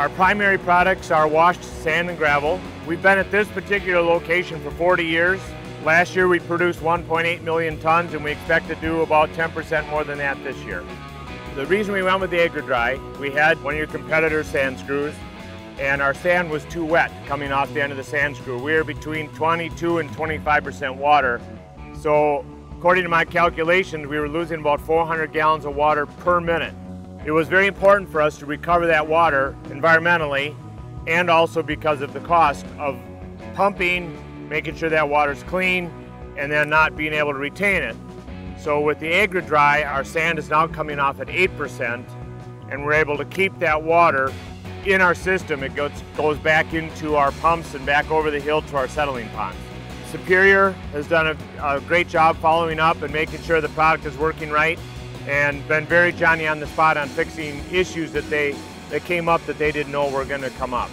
Our primary products are washed sand and gravel. We've been at this particular location for 40 years. Last year we produced 1.8 million tons and we expect to do about 10% more than that this year. The reason we went with the Aggredry, we had one of your competitors' sand screws and our sand was too wet coming off the end of the sand screw. We were between 22 and 25% water. So according to my calculations, we were losing about 400 gallons of water per minute. It was very important for us to recover that water environmentally and also because of the cost of pumping, making sure that water's clean, and then not being able to retain it. So with the Aggredry, our sand is now coming off at 8%, and we're able to keep that water in our system. It goes, goes back into our pumps and back over the hill to our settling ponds. Superior has done a, a great job following up and making sure the product is working right and been very Johnny on the spot on fixing issues that they that came up that they didn't know were going to come up.